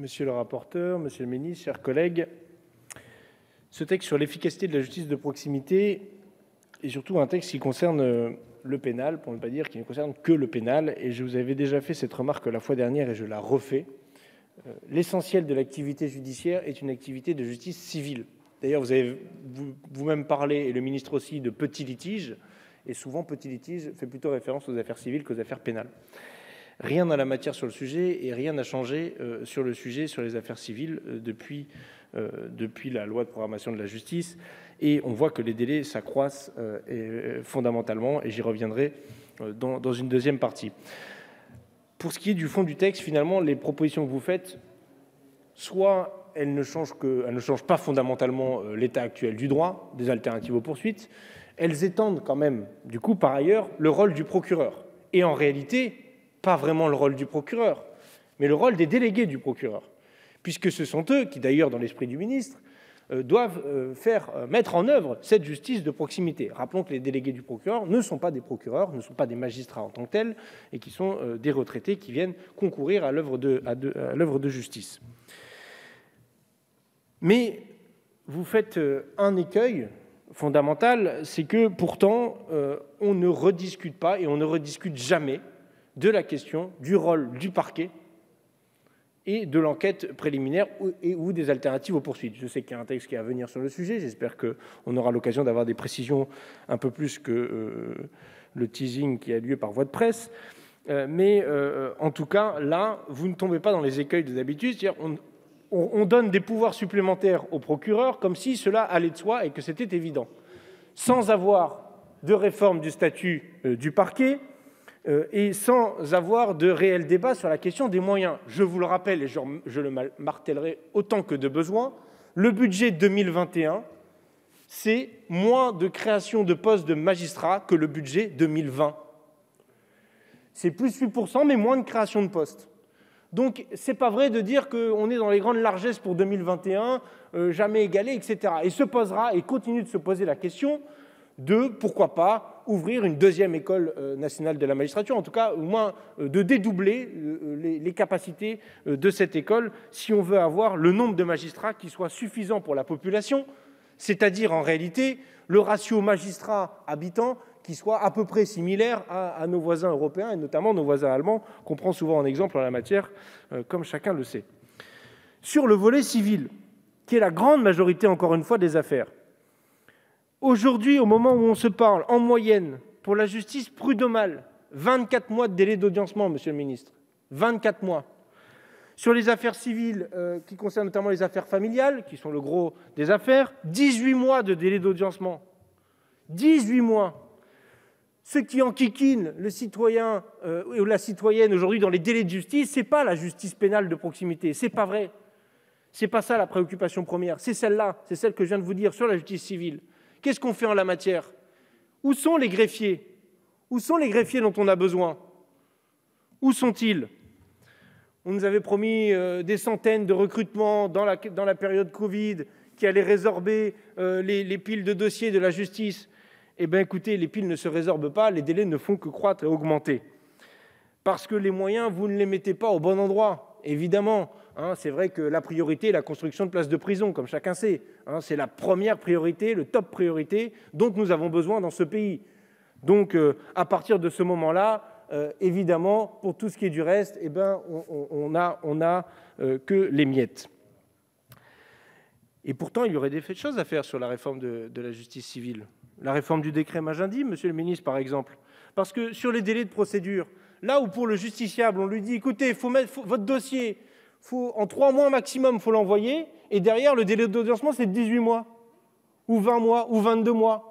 monsieur le rapporteur, monsieur le ministre, chers collègues, ce texte sur l'efficacité de la justice de proximité est surtout un texte qui concerne le pénal, pour ne pas dire qui ne concerne que le pénal. Et je vous avais déjà fait cette remarque la fois dernière et je la refais. Euh, l'essentiel de l'activité judiciaire est une activité de justice civile. D'ailleurs, vous avez vous-même parlé, et le ministre aussi, de petits litiges. Et souvent, petit litige fait plutôt référence aux affaires civiles qu'aux affaires pénales. Rien n'a la matière sur le sujet et rien n'a changé euh, sur le sujet sur les affaires civiles euh, depuis, depuis la loi de programmation de la justice et on voit que les délais s'accroissent fondamentalement et j'y reviendrai dans, dans une deuxième partie. Pour ce qui est du fond du texte, finalement, les propositions que vous faites, soit elles ne changent, que, elles ne changent pas fondamentalement euh, l'état actuel du droit, des alternatives aux poursuites, elles étendent quand même, du coup, par ailleurs, le rôle du procureur. Et en réalité, pas vraiment le rôle du procureur, mais le rôle des délégués du procureur, puisque ce sont eux qui, d'ailleurs, dans l'esprit du ministre, euh, doivent euh, faire euh, mettre en œuvre cette justice de proximité. Rappelons que les délégués du procureur ne sont pas des procureurs, ne sont pas des magistrats en tant que tels, et qui sont des retraités qui viennent concourir à l'œuvre de, de, justice. Mais vous faites un écueil fondamental, c'est que pourtant on ne rediscute pas et on ne rediscute jamais de la question du rôle du parquet et de l'enquête préliminaire ou des alternatives aux poursuites. Je sais qu'il y a un texte qui est à venir sur le sujet. J'espère qu'on aura l'occasion d'avoir des précisions un peu plus que euh, le teasing qui a lieu par voie de presse. Euh, mais euh, en tout cas, là, vous ne tombez pas dans les écueils de d'habitude. On, on, donne des pouvoirs supplémentaires au procureur comme si cela allait de soi et que c'était évident, sans avoir de réforme du statut du parquet, et sans avoir de réel débat sur la question des moyens. Je vous le rappelle et je le martellerai autant que de besoin, le budget 2021, c'est moins de création de postes de magistrats que le budget 2020. C'est plus 8%, mais moins de création de postes. Donc, ce n'est pas vrai de dire qu'on est dans les grandes largesses pour 2021, euh, jamais égalé, etc. Et se posera et continue de se poser la question de, pourquoi pas, ouvrir une deuxième école euh, nationale de la magistrature, en tout cas au moins euh, de dédoubler euh, les, capacités de cette école si on veut avoir le nombre de magistrats qui soit suffisant pour la population, c'est-à-dire en réalité le ratio magistrats-habitants qui soit à peu près similaire à, nos voisins européens et notamment nos voisins allemands qu'on prend souvent en exemple en la matière, comme chacun le sait. Sur le volet civil, qui est la grande majorité encore une fois des affaires, Aujourd'hui, au moment où on se parle, en moyenne, pour la justice prud'homale, 24 mois de délai d'audiencement, monsieur le ministre. 24 mois. Sur les affaires civiles, euh, qui concernent notamment les affaires familiales, qui sont le gros des affaires, 18 mois de délai d'audiencement. 18 mois. Ce qui enquiquine le citoyen euh, ou la citoyenne aujourd'hui dans les délais de justice, ce n'est pas la justice pénale de proximité. Ce n'est pas vrai. Ce n'est pas ça la préoccupation première. C'est celle-là. C'est celle que je viens de vous dire sur la justice civile. Qu'est-ce qu'on fait en la matière? Où sont les greffiers? Où sont les greffiers dont on a besoin? Où sont-ils? On nous avait promis euh, des centaines de recrutements dans la, période Covid qui allaient résorber euh, les, piles de dossiers de la justice. Eh bien, écoutez, les piles ne se résorbent pas, les délais ne font que croître et augmenter. Parce que les moyens, vous ne les mettez pas au bon endroit, évidemment. Hein, c'est vrai que la priorité est la construction de places de prison, comme chacun sait. Hein, c'est la première priorité, le top priorité dont nous avons besoin dans ce pays. Donc, euh, à partir de ce moment-là, euh, évidemment, pour tout ce qui est du reste, eh ben, on n'a a, euh, que les miettes. Et pourtant, il y aurait des choses à faire sur la réforme de, la justice civile. La réforme du décret Magendie, monsieur le ministre, par exemple. Parce que sur les délais de procédure, là où pour le justiciable, on lui dit écoutez, faut mettre votre dossier, en trois mois maximum, il faut l'envoyer, et derrière, le délai d'audiencement, c'est 18 mois, ou 20 mois, ou 22 mois.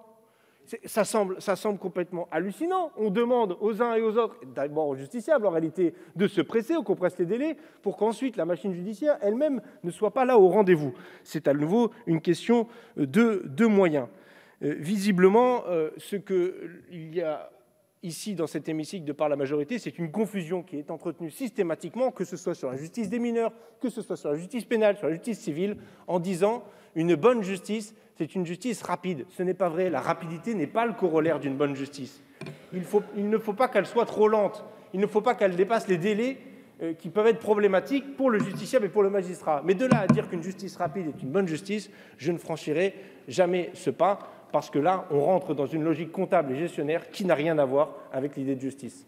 Ça semble, complètement hallucinant. On demande aux uns et aux autres, d'abord aux justiciables en réalité, de se presser, on compresse les délais, pour qu'ensuite la machine judiciaire elle-même ne soit pas là au rendez-vous. C'est à nouveau une question de, de moyens. Euh, visiblement, euh, ce qu'il y a ici dans cet hémicycle de par la majorité, c'est une confusion qui est entretenue systématiquement, que ce soit sur la justice des mineurs, que ce soit sur la justice pénale, sur la justice civile, en disant une bonne justice, c'est une justice rapide. Ce n'est pas vrai, la rapidité n'est pas le corollaire d'une bonne justice. Il, ne faut pas qu'elle soit trop lente, il ne faut pas qu'elle dépasse les délais euh, qui peuvent être problématiques pour le justiciable et pour le magistrat. Mais de là à dire qu'une justice rapide est une bonne justice, je ne franchirai jamais ce pas, parce que là, on rentre dans une logique comptable et gestionnaire qui n'a rien à voir avec l'idée de justice.